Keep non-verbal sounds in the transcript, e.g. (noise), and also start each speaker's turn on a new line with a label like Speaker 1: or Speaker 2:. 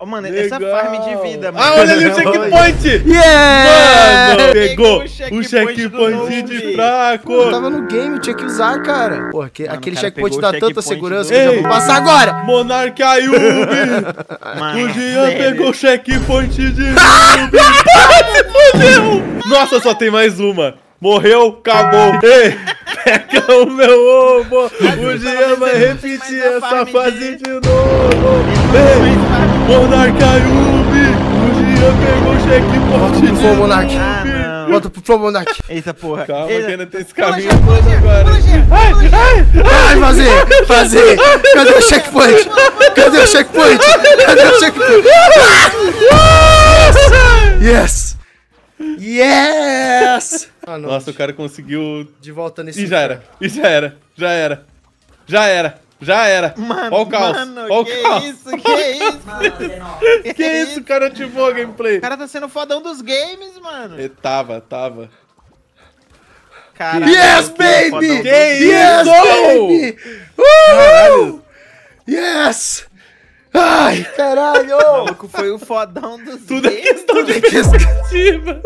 Speaker 1: Ô, mano, essa farm de vida, mano.
Speaker 2: Ah, olha ali o checkpoint!
Speaker 3: Yeah!
Speaker 2: Mano, pegou
Speaker 1: o
Speaker 2: o
Speaker 1: checkpoint
Speaker 2: de fraco!
Speaker 3: Eu tava no game, tinha que usar, cara. Pô, que- aquele
Speaker 1: cara,
Speaker 3: checkpoint dá tanta segurança que eu já vou passar agora.
Speaker 2: Monark Ayub! (laughs)
Speaker 1: Mano,
Speaker 2: o Jean pegou o checkpoint de (laughs) noob! Ah, se fudeu! Nossa, só tem mais uma. Morreu, acabou. Ei, (laughs) pega o meu ovo. O Jean vai repetir essa fase de novo. Ei, Monark Ayub! O Jean pegou o checkpoint de
Speaker 3: favor, Monark.
Speaker 1: Ah.
Speaker 3: Volta pro Flow Monark.
Speaker 1: Eita porra.
Speaker 2: Calma
Speaker 1: Eita.
Speaker 2: que ainda tem esse caminho todo agora.
Speaker 1: Jean,
Speaker 2: Ai, ai,
Speaker 3: Vai fazer, fazer. Cadê o checkpoint? Cadê o checkpoint? Cadê o checkpoint? Yes! Yes! Ah.
Speaker 2: Nossa, o cara conseguiu
Speaker 3: De volta nesse.
Speaker 2: E já era. E já era. Já era. Já era. Já era.
Speaker 1: Mano,
Speaker 2: Ó o caos.
Speaker 1: mano,
Speaker 2: Ó o
Speaker 1: que
Speaker 2: caos.
Speaker 1: isso, que isso?
Speaker 2: Que isso, cara ativou a gameplay.
Speaker 1: O cara tá sendo fodão dos games, mano.
Speaker 2: Ele tava, tava.
Speaker 1: Caralho,
Speaker 3: Yes,
Speaker 1: é
Speaker 3: baby!
Speaker 2: Que
Speaker 3: Yes,
Speaker 2: isso?
Speaker 3: baby! Uh! Yes! Ai, caralho!
Speaker 1: maluco foi o fodão dos
Speaker 2: Tudo é
Speaker 1: games.
Speaker 2: questão de perspectiva.